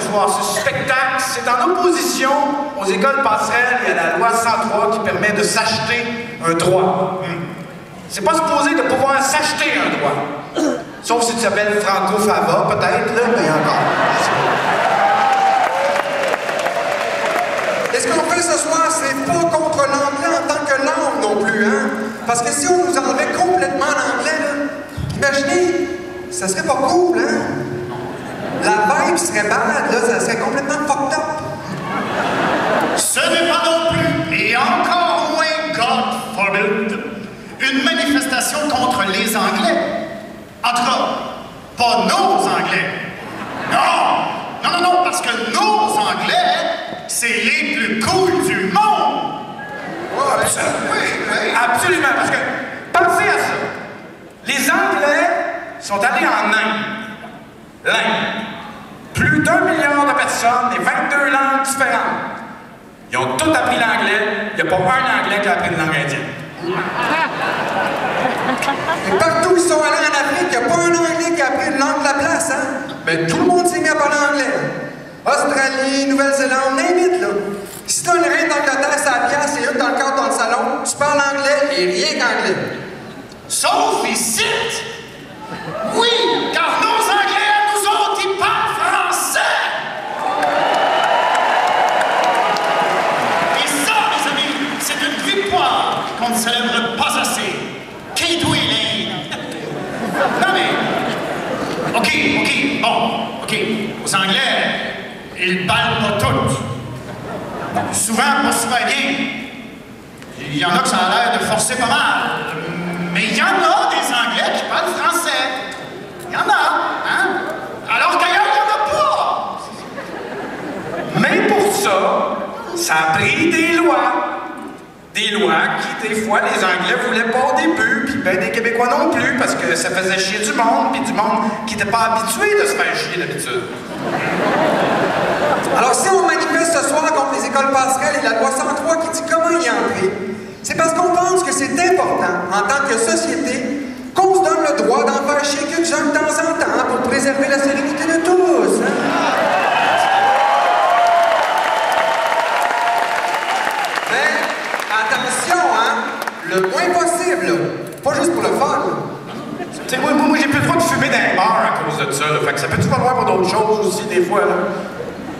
soir. Ce spectacle, c'est en opposition aux écoles passerelles et à la loi 103 qui permet de s'acheter un droit. Hmm. C'est pas supposé de pouvoir s'acheter un droit. Sauf si tu t'appelles Franco Fava, peut-être, mais encore. Et ce qu'on fait ce soir, c'est pas contre l'anglais en tant que langue non plus, hein? Parce que si on nous enlevait complètement l'anglais, imaginez, ça serait pas cool, hein? Serait bad, là, ça serait complètement fucked up. Ce n'est pas non plus, et encore moins, God forbid, une manifestation contre les Anglais. En tout cas, pas nos Anglais. Non! Non, non, non, parce que nos Anglais, c'est les plus cool du monde! absolument. Absolument, parce que pensez à ça. Les Anglais sont allés en Inde. L'Inde. Plus d'un milliard de personnes et 22 langues différentes. Ils ont tous appris l'anglais. Il n'y a pas un Anglais qui a appris une langue indienne. Et partout où ils sont allés en Afrique, il n'y a pas un Anglais qui a appris une langue de la place, hein? Mais tout le monde s'est mis à parler anglais. Australie, Nouvelle-Zélande, n'importe là. Si t'as une reine d'Angleterre, ça la pièce et eux dans le cadre dans le salon, tu parles anglais et rien qu'anglais. Sauf ici! Oui, car nos Anglais, nous autres, ils parlent français! Et ça, mes amis, c'est une victoire qu'on ne célèbre pas assez. Qui doit Non mais, ok, ok, bon, ok, aux Anglais, ils parlent pas toutes. Souvent, pas souvent bien. Il y en a que ça a l'air de forcer pas mal. Mais il y en a des Anglais qui parlent français. Il y en a, hein? Alors qu'ailleurs, il n'y en a pas. Mais pour ça, ça a pris des lois. Des lois qui, des fois, les Anglais voulaient pas au début, puis ben des Québécois non plus, parce que ça faisait chier du monde, puis du monde qui n'était pas habitué de se faire chier d'habitude. Alors, si on manifeste ce soir contre les écoles passerelles et la loi 103 qui dit comment y entrer, c'est parce qu'on pense que c'est important, en tant que société, qu'on se donne le droit d'en faire chier quelques-uns de temps en temps pour préserver la sérénité de tous. hein? Mais attention, hein? Le moins possible, là. Pas juste pour le fun. Tu sais, moi, moi, moi, j'ai plus le droit de fumer dans les bars à cause de ça, là. Fait que ça peut-tu valoir pour aussi, des fois.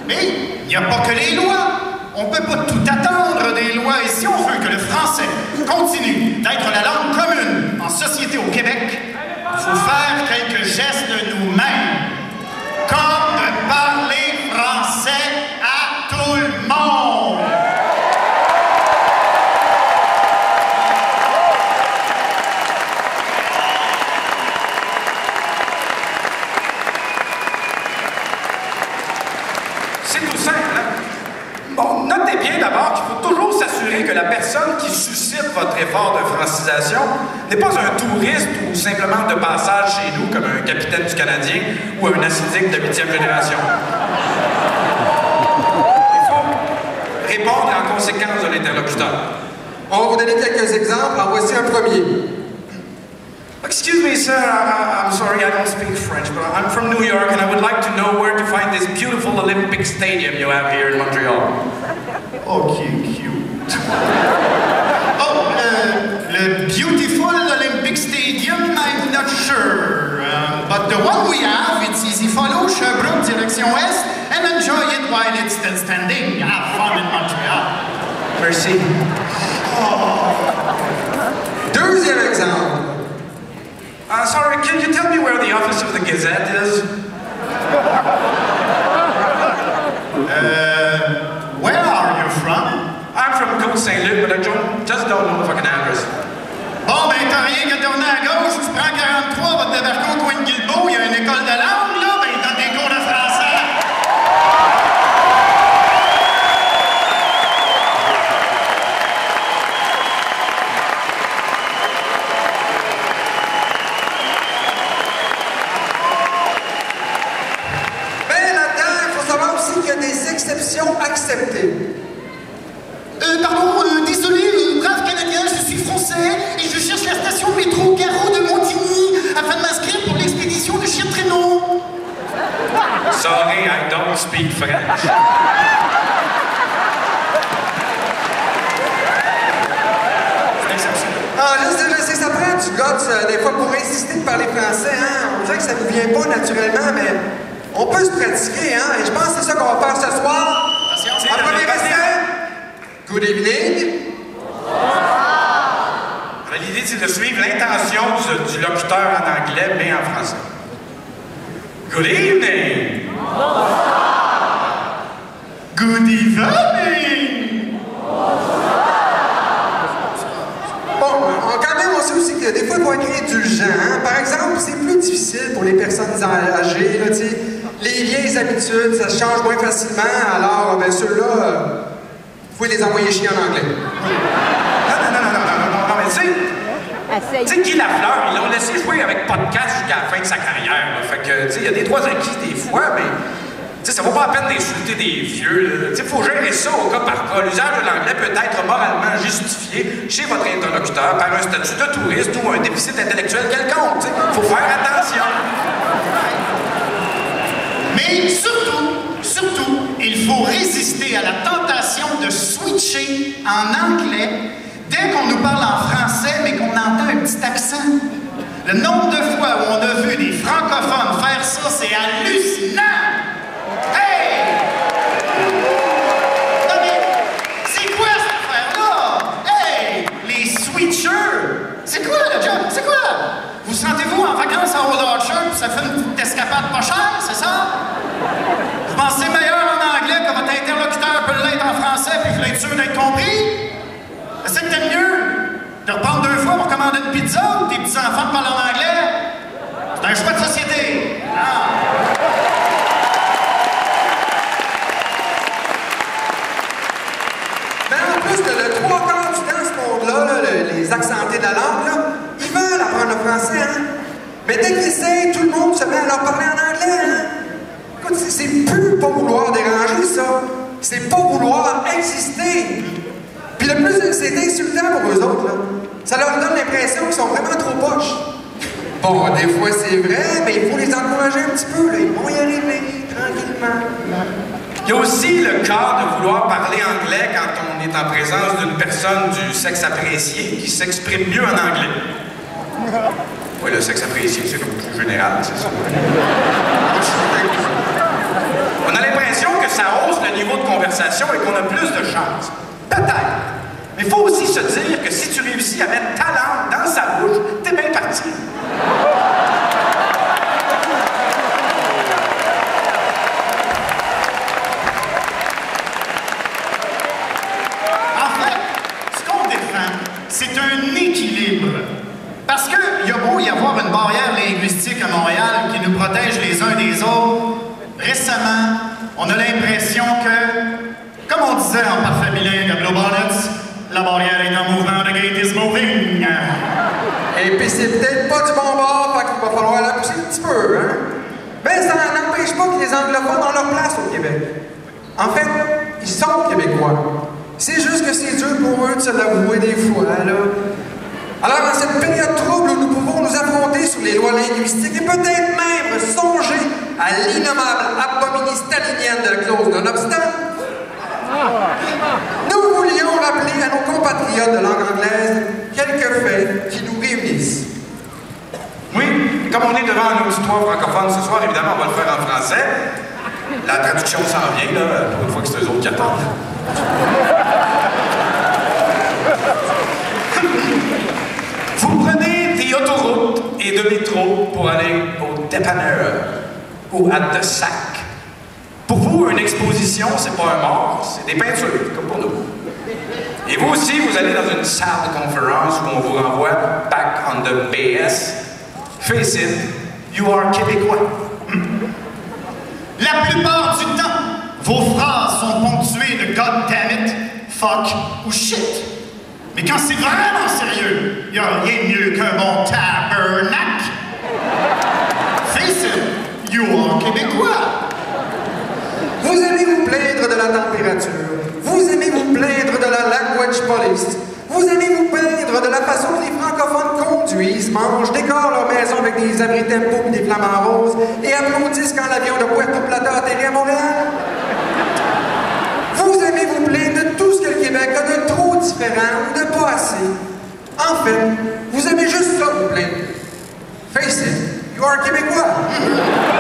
Mais il n'y a pas que les lois. On ne peut pas tout attendre des lois. Et si on veut que le français continue d'être la langue commune en société au Québec, il faut faire quelques gestes nous-mêmes. Comme de parler français à tout le monde. C'est tout simple, hein? Bon, notez bien d'abord qu'il faut toujours s'assurer que la personne qui suscite votre n'est pas un touriste ou simplement de passage chez nous comme un capitaine du Canadien ou un acidique de huitième génération. Il faut répondre en conséquence de l'interlocuteur. On va vous donner quelques exemples. En voici un premier. Excuse me, sir. I, I'm sorry, I don't speak French, but I'm from New York and I would like to know where to find this beautiful Olympic stadium you have here in Montreal. Cute, cute. oh, uh, the beautiful Olympic Stadium, I'm not sure. Um, but the one we have, it's easy follow, Sherbrooke, direction west, and enjoy it while it's still standing. Have fun in Montreal. Merci. Deuxième exemple. Uh, sorry, can you tell me where the office of the Gazette is? 43, va te débarquer au coin de il y a une école de C'est exceptionnel. Ah, je sais, ça prend du guts, euh, des fois, pour insister de parler français, hein. On dirait que ça ne vient pas naturellement, mais on peut se pratiquer, hein. Et je pense que c'est ça qu'on va faire ce soir. Attention. En premier essai, good evening. L'idée, c'est de suivre l'intention du, du locuteur en anglais, mais en français. Good evening! Good evening! Bon, on- quand même, on sait aussi que des fois, il faut être indulgent. hein. Par exemple, c'est plus difficile pour les personnes âgées. Là, les vieilles habitudes, ça se change moins facilement. Alors, ben, ceux-là, euh, vous pouvez les envoyer chier en anglais. Non, non, non, non, non, non, non, non, mais tu sais, tu sais, Guy Lafleur, ils l'ont laissé jouer avec podcast jusqu'à la fin de sa carrière. là. Fait que, tu sais, il y a des droits acquis des fois, mais, tu sais, ça vaut pas la peine d'insulter des vieux. sais, faut gérer ça au cas par cas. L'usage de l'anglais peut être moralement justifié chez votre interlocuteur par un statut de touriste ou un déficit intellectuel quelconque. Sais, faut faire attention. Mais surtout, surtout, il faut résister à la tentation de switcher en anglais dès qu'on nous parle en français mais qu'on entend un petit accent. Le nombre de fois où on a vu des francophones faire ça, c'est hallucinant! Vacances à Old Orchard ça fait une petite escapade pas chère, c'est ça? Vous pensez meilleur en anglais que votre interlocuteur peut l'être en français puis vous êtes sûr d'être compris? Que t'aimes mieux de reprendre deux fois pour commander une pizza ou tes petits-enfants parlent en anglais? C'est un choix de société. Ah. Mais en plus, le, le trois quarts du temps, ce monde-là, là, le- les accentés de la langue, ils veulent apprendre le français, hein? Mais dès qu'ils essayent, tout le monde se met à leur parler en anglais, hein? Écoute, c'est- plus pas vouloir déranger, ça. C'est pas vouloir exister. Puis le plus, c'est insultant pour eux autres, là. Ça leur donne l'impression qu'ils sont vraiment trop poches. Bon, des fois, c'est vrai, mais il faut les encourager un petit peu, là. Ils vont y arriver, tranquillement. Il y a aussi le cas de vouloir parler anglais quand on est en présence d'une personne du sexe apprécié qui s'exprime mieux en anglais. Oui, le sexe apprécié, c'est comme plus général, c'est ça. On a l'impression que ça hausse le niveau de conversation et qu'on a plus de chance. Peut-être. Mais il faut aussi se dire que si tu réussis à mettre ta langue dans sa bouche, t'es bien parti. En fait, ce qu'on défend, c'est un équilibre. Parce qu'il y a beau y avoir une barrière linguistique à Montréal qui nous protège les uns des autres, récemment, on a l'impression que, comme on disait en parfait bilingue à Blue Bonnets, la barrière est en mouvement, the gate is moving. Et puis c'est peut-être pas du bon bord, fait qu'il va falloir la pousser un petit peu, hein? Mais ça n'empêche pas que les anglophones ont leur place au Québec. En fait, ils sont québécois. C'est juste que c'est dur pour eux de se l'avouer des fois. Alors, en cette période trouble nous pouvons nous affronter sur les lois linguistiques et peut-être même songer à l'innommable abominie stalinienne de la clause non-obstant, nous voulions rappeler à nos compatriotes de langue anglaise quelques faits qui nous réunissent. Oui, comme on est devant un auditoire francophone ce soir, évidemment, on va le faire en français. La traduction s'en vient, là, pour une fois que c'est eux autres qui attendent. Vous prenez des autoroutes et de métro pour aller au dépanneur ou à de sac. Pour vous, une exposition, c'est pas un mort, c'est des peintures, comme pour nous. Et vous aussi, vous allez dans une salle de conférence où on vous renvoie back on the BS. Face it, you are québécois. La plupart du temps, vos phrases sont ponctuées de God damn it, fuck ou shit. Mais quand c'est vraiment sérieux, il n'y a rien de mieux qu'un bon tabernacle. You are québécois. Vous aimez vous plaindre de la température. Vous aimez vous plaindre de la language police. Vous aimez vous plaindre de la façon que les francophones conduisent, mangent, décorent leur maison maison avec des abris tempo et des flamants roses et applaudissent quand l'avion de Puerto Plata atterrit à Montréal? Vous aimez vous plaindre de tout ce que le Québec a de trop différent ou de pas assez. En fait, vous aimez juste ça vous plaindre. Face it, you are Québécois.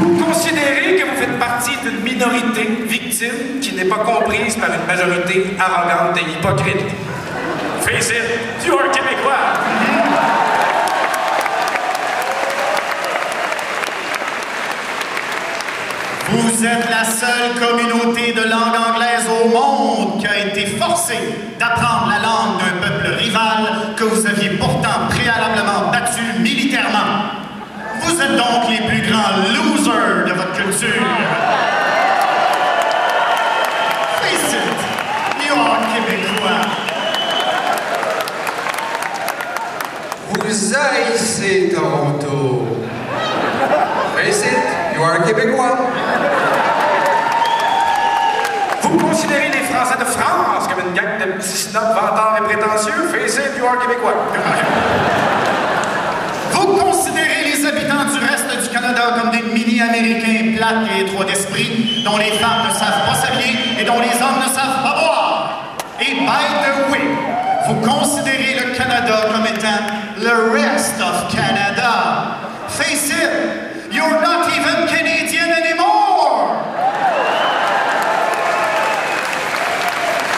Vous considérez que vous faites partie d'une minorité victime qui n'est pas comprise par une majorité arrogante et hypocrite. Face it, you are québécois. Vous êtes la seule communauté de langue anglaise au monde qui a été forcée d'apprendre la langue d'un peuple rival que vous aviez pourtant préalablement battu militairement. Vous êtes donc les plus grands losers de votre culture. Face it, you are québécois. Vous haïssez Toronto. Face it, you are Québécois. Vous considérez les Français de France comme une gang de petits snobs vantards et prétentieux? Face it, you are québécois. Vous considérez les habitants du reste Canada comme des mini-américains plates et étroits d'esprit, dont les femmes ne savent pas s'habiller et dont les hommes ne savent pas boire. Et by the way, vous considérez le Canada comme étant le rest of Canada. Face it, you're not even Canadian anymore.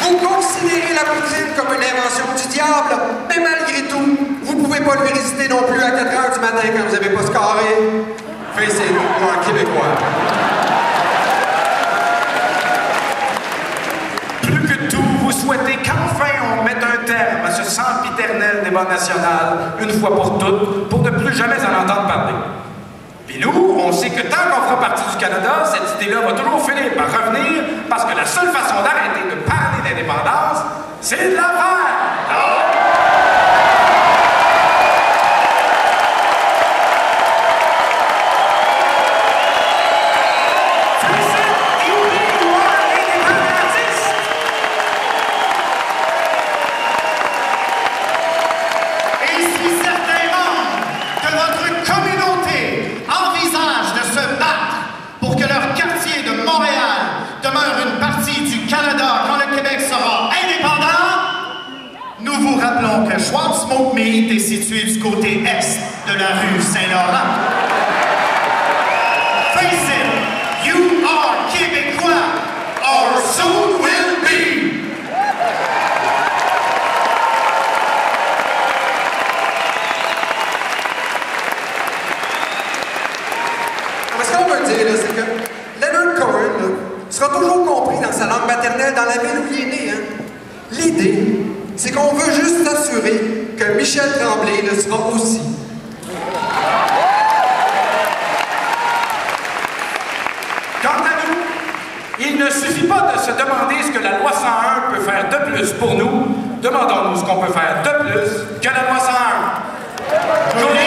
Vous considérez la poutine comme une invention du diable, mais malgré tout, vous pouvez pas lui résister non plus à 4 heures du matin quand vous avez pas scarré. Face it, you are Québécois. Plus que tout, vous souhaitez qu'enfin on mette un terme à ce sempiternel débat national, une fois pour toutes, pour ne plus jamais en entendre parler. Puis nous, on sait que tant qu'on fera partie du Canada, cette idée-là va toujours finir par revenir, parce que la seule façon d'arrêter de parler d'indépendance, c'est de la faire. Que Schwartz Smoke Meat est situé du côté est de la rue Saint-Laurent. Face it, you are Québécois, or soon will be. Ce qu'on veut dire, c'est que Leonard Cohen là, sera toujours compris dans sa langue maternelle dans la ville où il est né. hein. L'idée, c'est qu'on veut juste s'assurer que Michel Tremblay le sera aussi. Quant à nous, il ne suffit pas de se demander ce que la loi 101 peut faire de plus pour nous. Demandons-nous ce qu'on peut faire de plus que la loi 101. Journée